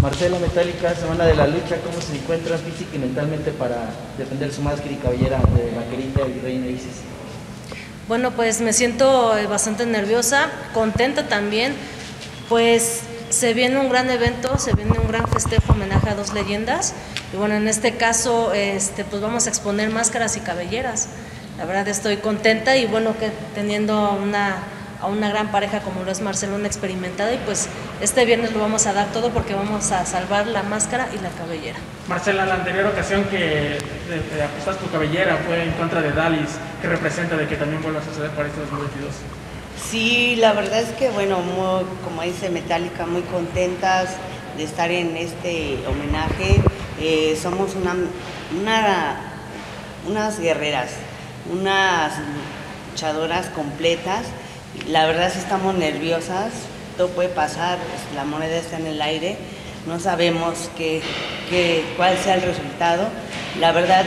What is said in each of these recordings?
Marcela Metálica, Semana de la Lucha, ¿cómo se encuentra física y mentalmente para defender su máscara y cabellera de Vaquerita y Reina Isis? Bueno, pues me siento eh, bastante nerviosa, contenta también, pues se viene un gran evento, se viene un gran festejo homenaje a dos leyendas y bueno, en este caso este, pues vamos a exponer máscaras y cabelleras. La verdad estoy contenta y bueno que teniendo una a una gran pareja como lo es Marcelo, una experimentada, y pues este viernes lo vamos a dar todo porque vamos a salvar la máscara y la cabellera. Marcela, la anterior ocasión que ajustaste tu cabellera fue en contra de Dalis, ¿qué representa de que también vuelva a suceder para este 2022? Sí, la verdad es que, bueno, como dice Metallica, muy contentas de estar en este homenaje. Eh, somos una, una, unas guerreras, unas luchadoras completas la verdad sí estamos nerviosas, todo puede pasar, pues, la moneda está en el aire, no sabemos qué, cuál sea el resultado. La verdad,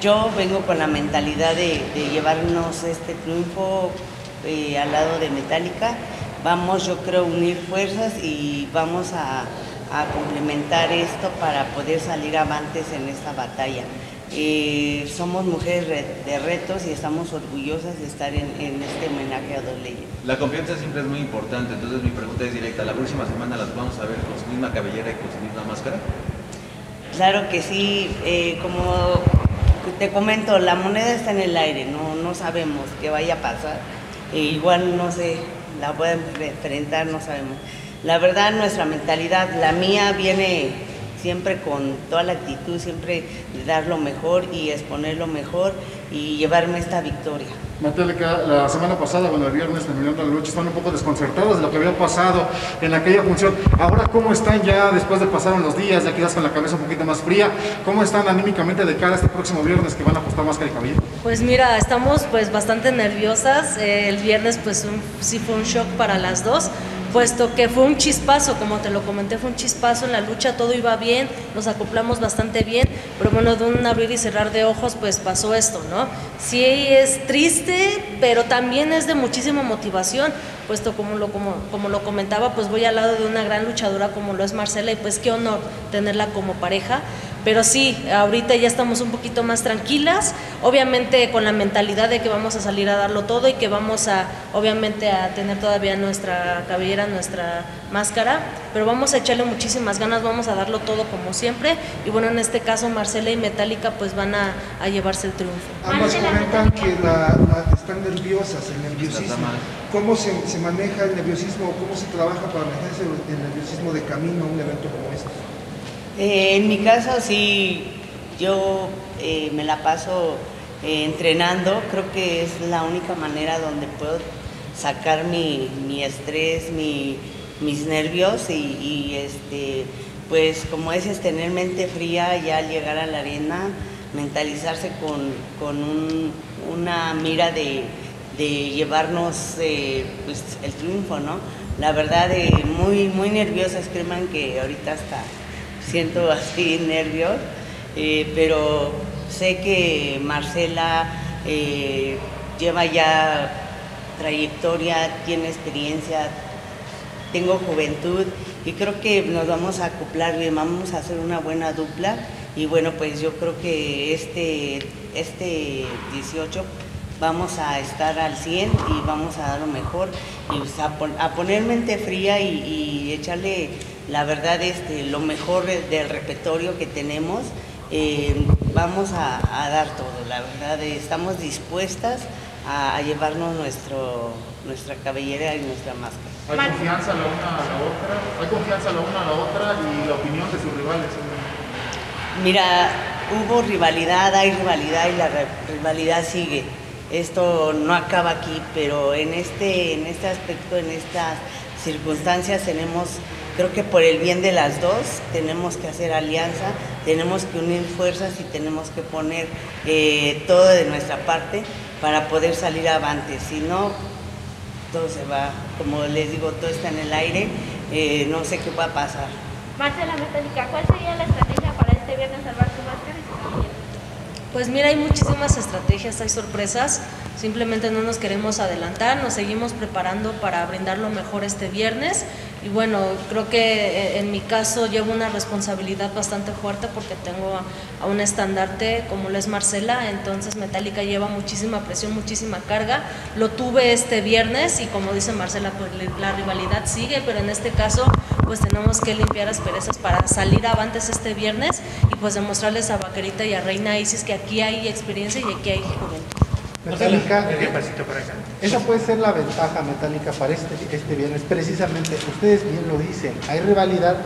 yo vengo con la mentalidad de, llevarnos este triunfo eh, al lado de Metallica. Vamos, yo creo, unir fuerzas y vamos a, a complementar esto para poder salir avantes en esta batalla. Eh, somos mujeres de retos y estamos orgullosas de estar en, este homenaje a dos leyes. La confianza siempre es muy importante, entonces mi pregunta es directa. ¿La próxima semana las vamos a ver con su misma cabellera y con su misma máscara? Claro que sí, eh, como te comento, la moneda está en el aire, no, no sabemos qué vaya a pasar. E igual no sé, la pueden enfrentar, no sabemos. La verdad, nuestra mentalidad, la mía viene siempre con toda la actitud, siempre de dar lo mejor y exponer lo mejor y llevarme esta victoria. Metallica, la semana pasada, bueno, el viernes terminando la lucha, estaban un poco desconcertados de lo que había pasado en aquella función. Ahora, ¿cómo están ya después de pasar unos días, ya quedas con la cabeza un poquito más fría? ¿Cómo están anímicamente de cara a este próximo viernes que van a apostar más que el cabello? Pues mira, estamos pues bastante nerviosas. el viernes pues sí fue un shock para las dos puesto que fue un chispazo, como te lo comenté, fue un chispazo en la lucha, todo iba bien, nos acoplamos bastante bien, pero bueno, de un abrir y cerrar de ojos, pues pasó esto, ¿no? Sí es triste, pero también es de muchísima motivación, puesto como lo, como, como lo comentaba, pues voy al lado de una gran luchadora como lo es Marcela y pues qué honor tenerla como pareja. Pero sí, ahorita ya estamos un poquito más tranquilas, obviamente con la mentalidad de que vamos a salir a darlo todo y que vamos a, obviamente, a tener todavía nuestra cabellera, nuestra máscara, pero vamos a echarle muchísimas ganas, vamos a darlo todo como siempre. Y bueno, en este caso Marcela y Metallica pues van a, llevarse el triunfo. Ambas comentan que están nerviosas, el nerviosismo. ¿Cómo se, maneja el nerviosismo? ¿Cómo se trabaja para manejar el nerviosismo de camino a un evento como este? Eh, en mi caso sí, yo eh, me la paso eh, entrenando, creo que es la única manera donde puedo sacar mi, estrés, mis nervios y, este, pues como es, tener mente fría ya al llegar a la arena, mentalizarse con, una mira de, llevarnos pues, el triunfo, ¿no? La verdad, muy, muy nerviosa, escriban que ahorita está siento así nervios, eh, pero sé que Marcela eh, lleva ya trayectoria, tiene experiencia, tengo juventud y creo que nos vamos a acoplar bien, vamos a hacer una buena dupla y bueno, pues yo creo que este, este 18 vamos a estar al 100 y vamos a dar lo mejor y pues, a, poner mente fría y echarle la verdad, este, lo mejor del repertorio que tenemos, eh, vamos a, dar todo, la verdad, estamos dispuestas a, llevarnos nuestro, nuestra cabellera y nuestra máscara. ¿Hay confianza la una a la otra? ¿Hay confianza la una a la otra y la opinión de sus rivales? Mira, hubo rivalidad, hay rivalidad y la rivalidad sigue. Esto no acaba aquí, pero en este, en este aspecto, en estas circunstancias tenemos Creo que por el bien de las dos tenemos que hacer alianza, tenemos que unir fuerzas y tenemos que poner eh, todo de nuestra parte para poder salir avante. Si no, todo se va, como les digo, todo está en el aire, eh, no sé qué va a pasar. Marcela Metálica, ¿cuál sería la estrategia para este viernes salvar Pues mira, hay muchísimas estrategias, hay sorpresas. Simplemente no nos queremos adelantar, nos seguimos preparando para brindar lo mejor este viernes. y bueno, creo que eh, en mi caso llevo una responsabilidad bastante fuerte porque tengo a, un estandarte como lo es Marcela, entonces Metallica lleva muchísima presión, muchísima carga. Lo tuve este viernes y como dice Marcela, pues la rivalidad sigue, pero en este caso pues tenemos que limpiar las perezas para salir avantes este viernes y pues demostrarles a Vaquerita y a Reina Isis que aquí hay experiencia y aquí hay juventud. Metallica, esa puede ser la ventaja metálica para este, este viernes. Precisamente, ustedes bien lo dicen, hay rivalidad,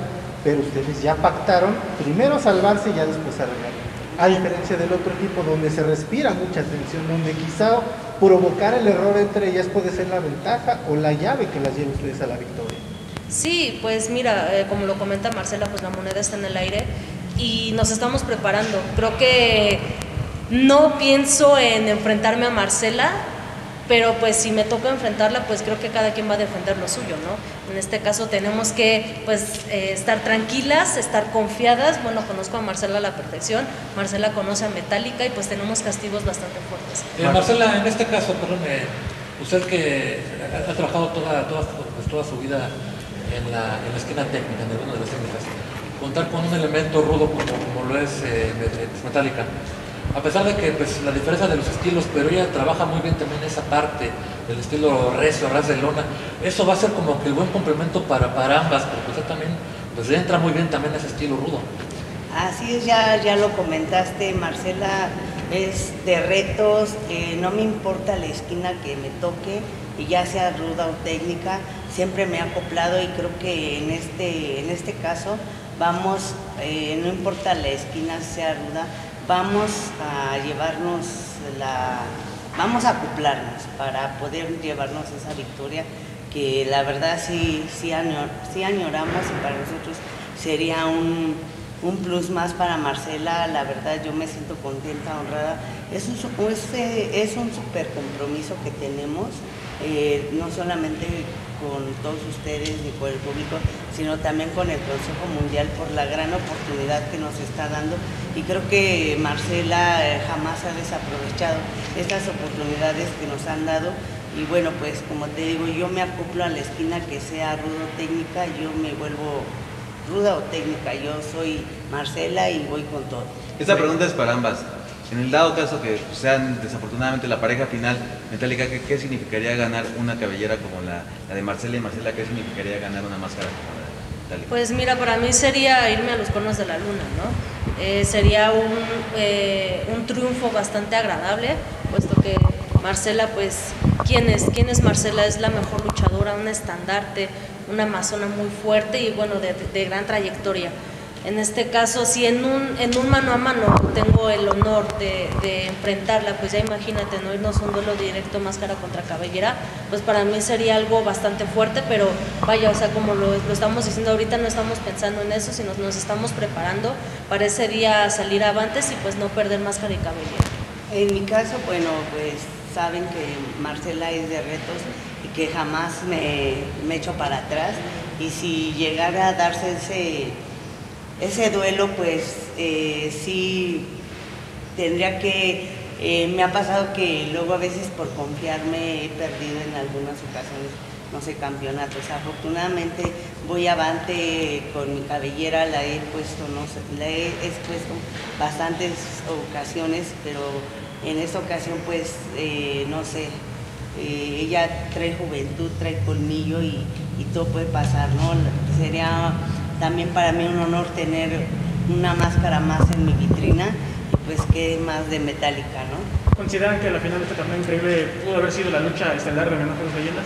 pero ustedes ya pactaron primero salvarse y ya después arreglar. A diferencia del otro equipo donde se respira mucha tensión, donde quizá provocar el error entre ellas puede ser la ventaja o la llave que las lleve ustedes a la victoria. Sí, pues mira, eh, como lo comenta Marcela, pues la moneda está en el aire y nos estamos preparando. Creo que no pienso en enfrentarme a Marcela, pero pues si me toca enfrentarla, pues creo que cada quien va a defender lo suyo, ¿no? En este caso tenemos que pues eh, estar tranquilas, estar confiadas. Bueno, conozco a Marcela a la perfección, Marcela conoce a Metallica y pues tenemos castigos bastante fuertes. Eh, Marcela, en este caso, perdón, usted que ha, trabajado toda, toda, pues, toda su vida en la, en la, esquina técnica, en el mundo de las técnicas, contar con un elemento rudo como, como lo es eh, Metallica a pesar de que pues, la diferencia de los estilos, pero ella trabaja muy bien también esa parte del estilo recio, ras de lona. Eso va a ser como que el buen complemento para, para ambas, porque usted también pues, entra muy bien también ese estilo rudo. Así es, ya, ya lo comentaste, Marcela, es de retos, no me importa la esquina que me toque, y ya sea ruda o técnica, siempre me ha acoplado y creo que en este, en este caso vamos, eh, no importa la esquina sea ruda, vamos a llevarnos la, vamos a acoplarnos para poder llevarnos esa victoria que la verdad sí, sí, añoramos y para nosotros sería un, plus más para Marcela, la verdad yo me siento contenta, honrada. Es un, es un super compromiso que tenemos, eh, no solamente con todos ustedes y con el público, sino también con el Consejo Mundial por la gran oportunidad que nos está dando. Y creo que Marcela eh, jamás ha desaprovechado estas oportunidades que nos han dado. Y bueno, pues como te digo, yo me acoplo a la esquina que sea rudo técnica, yo me vuelvo ruda o técnica, yo soy Marcela y voy con todo. Esta pregunta es para ambas. En el dado caso que sean desafortunadamente la pareja final metálica, ¿qué, significaría ganar una cabellera como la, de Marcela y Marcela? ¿Qué significaría ganar una máscara como la Pues mira, para mí sería irme a los cornos de la luna, ¿no? Eh, sería un, eh, un triunfo bastante agradable, puesto que Marcela, pues, ¿quién es? ¿Quién es Marcela? Es la mejor luchadora, un estandarte, una amazona muy fuerte y bueno, de, de gran trayectoria. En este caso, si en un, en un mano a mano tengo el honor de, enfrentarla, pues ya imagínate, no irnos un duelo directo máscara contra cabellera, pues para mí sería algo bastante fuerte, pero vaya, o sea, como lo, estamos diciendo ahorita, no estamos pensando en eso, sino nos estamos preparando para ese día salir avantes y pues no perder máscara y cabellera. En mi caso, bueno, pues saben que Marcela es de retos y que jamás me, me echo para atrás y si llegara a darse ese ese duelo pues eh, sí tendría que, eh, me ha pasado que luego a veces por confiarme he perdido en algunas ocasiones, no sé, campeonatos. Afortunadamente voy avante con mi cabellera, la he puesto, no sé, la he expuesto bastantes ocasiones, pero en esta ocasión pues, eh, no sé, ella trae juventud, trae colmillo y, y todo puede pasar, ¿no? Sería también para mí un honor tener una máscara más en mi vitrina y pues que más de metálica, ¿no? ¿Consideran que la final de este torneo increíble pudo haber sido la lucha estelar de Menor de Leyendas?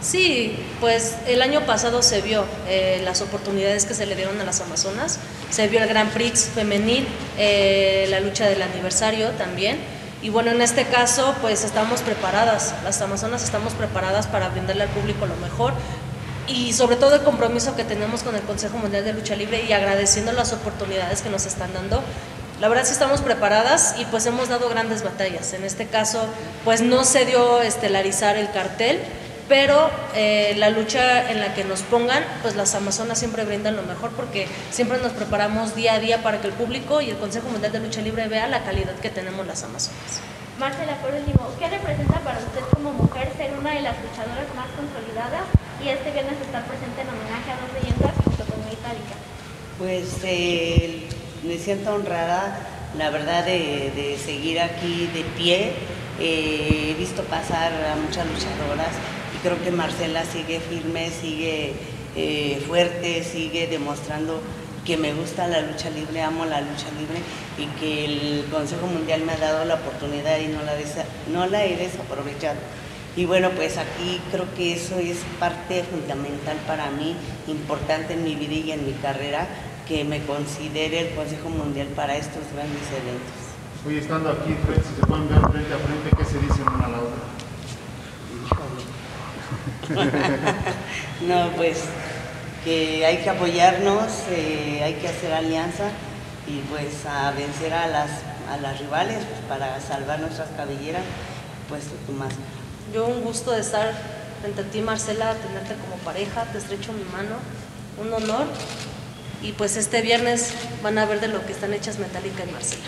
Sí, pues el año pasado se vio eh, las oportunidades que se le dieron a las Amazonas, se vio el Grand Prix femenil, eh, la lucha del aniversario también. Y bueno, en este caso, pues estamos preparadas, las Amazonas estamos preparadas para brindarle al público lo mejor, y sobre todo el compromiso que tenemos con el Consejo Mundial de Lucha Libre y agradeciendo las oportunidades que nos están dando. La verdad sí estamos preparadas y pues hemos dado grandes batallas. En este caso pues no se dio estelarizar el cartel, pero eh, la lucha en la que nos pongan, pues las Amazonas siempre brindan lo mejor porque siempre nos preparamos día a día para que el público y el Consejo Mundial de Lucha Libre vea la calidad que tenemos las Amazonas. Marcela, por último, ¿qué representa para usted como mujer ser una de las luchadoras más consolidadas y este viernes estar presente en homenaje a dos leyendas junto con? Pues eh, me siento honrada, la verdad, de, de seguir aquí de pie. Eh, he visto pasar a muchas luchadoras y creo que Marcela sigue firme, sigue eh, fuerte, sigue demostrando que me gusta la lucha libre, amo la lucha libre y que el Consejo Mundial me ha dado la oportunidad y no la, no la he desaprovechado. Y bueno, pues aquí creo que eso es parte fundamental para mí, importante en mi vida y en mi carrera, que me considere el Consejo Mundial para estos grandes eventos. Oye, estando aquí, frente, si se pueden ver frente a frente, ¿qué se dicen una a la otra? No, pues que hay que apoyarnos, eh, hay que hacer alianza y pues a vencer a las, a las rivales pues, para salvar nuestras cabelleras, pues máscara. Yo un gusto de estar frente a ti, Marcela, tenerte como pareja, te estrecho mi mano, un honor. Y pues este viernes van a ver de lo que están hechas Metallica y Marcela.